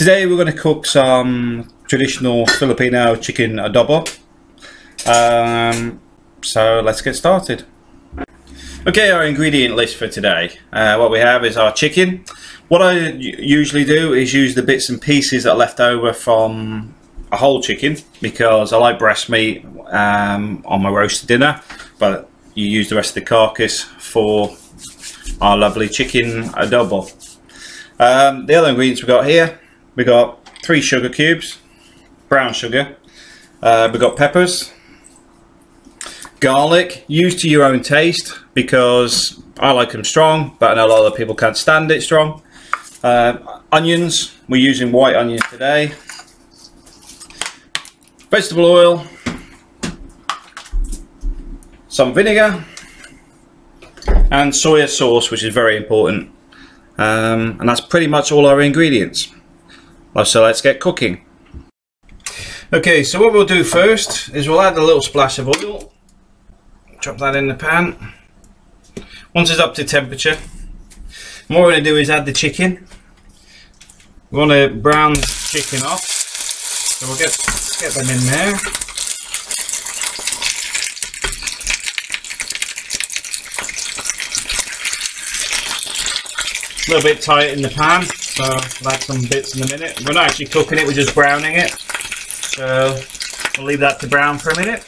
Today we're going to cook some traditional Filipino chicken adobo. Um, so let's get started. Okay, our ingredient list for today. Uh, what we have is our chicken. What I usually do is use the bits and pieces that are left over from a whole chicken because I like breast meat um, on my roasted dinner, but you use the rest of the carcass for our lovely chicken adobo. Um, the other ingredients we've got here we got three sugar cubes, brown sugar. Uh, we got peppers, garlic. Use to your own taste because I like them strong, but I know a lot of people can't stand it strong. Uh, onions. We're using white onions today. Vegetable oil, some vinegar, and soya sauce, which is very important. Um, and that's pretty much all our ingredients. So let's get cooking. Okay, so what we'll do first is we'll add a little splash of oil. Drop that in the pan. Once it's up to temperature, what we're going to do is add the chicken. We want to brown the chicken off. So we'll get, get them in there. A little bit tight in the pan. I'll uh, add some bits in a minute. We're not actually cooking it, we're just browning it. So we'll leave that to brown for a minute.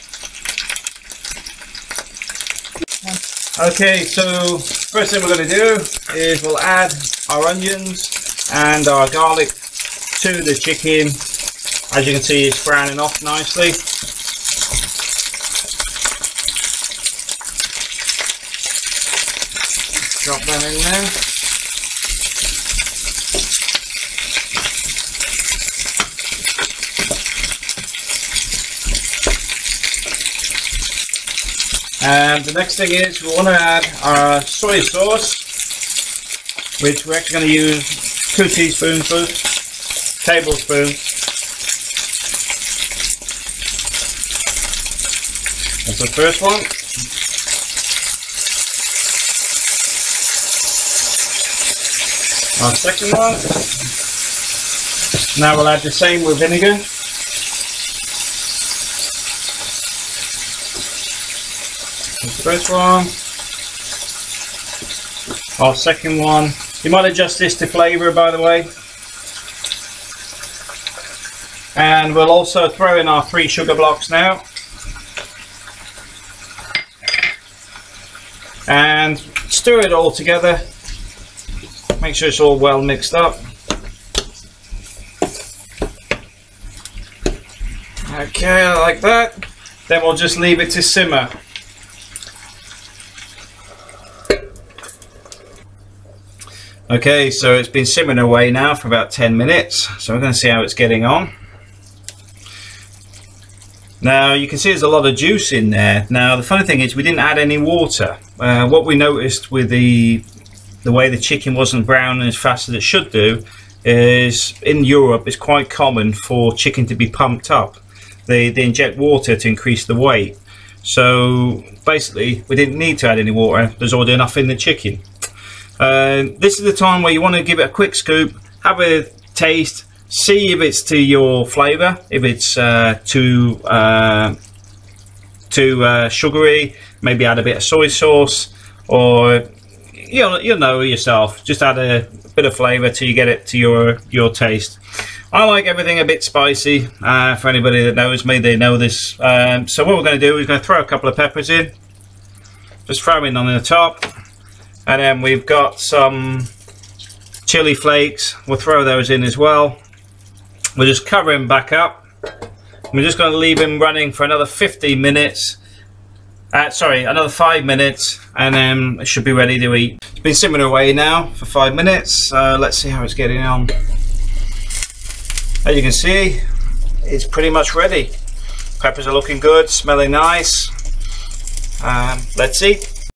Okay, so first thing we're going to do is we'll add our onions and our garlic to the chicken. As you can see, it's browning off nicely. Drop them in there. And the next thing is we want to add our soy sauce, which we're actually going to use two teaspoons, tablespoons. That's the first one. Our second one. Now we'll add the same with vinegar. First one. Our second one. You might adjust this to flavour by the way. And we'll also throw in our three sugar blocks now. And stir it all together. Make sure it's all well mixed up. Okay, like that. Then we'll just leave it to simmer. Okay, so it's been simmering away now for about 10 minutes. So we're going to see how it's getting on. Now you can see there's a lot of juice in there. Now the funny thing is we didn't add any water. Uh, what we noticed with the the way the chicken wasn't browning as fast as it should do is in Europe it's quite common for chicken to be pumped up. They, they inject water to increase the weight. So basically we didn't need to add any water. There's already enough in the chicken. Uh, this is the time where you want to give it a quick scoop, have a taste, see if it's to your flavour, if it's uh, too uh, too uh, sugary, maybe add a bit of soy sauce, or you'll you'll know yourself. Just add a bit of flavour till you get it to your your taste. I like everything a bit spicy. Uh, for anybody that knows me, they know this. Um, so what we're going to do is going to throw a couple of peppers in. Just throw in on the top and then we've got some chili flakes. We'll throw those in as well. We'll just cover him back up. We're just going to leave him running for another 15 minutes. Uh, sorry another five minutes and then it should be ready to eat. It's been simmering away now for five minutes so let's see how it's getting on. As you can see it's pretty much ready. Peppers are looking good smelling nice. Um, let's eat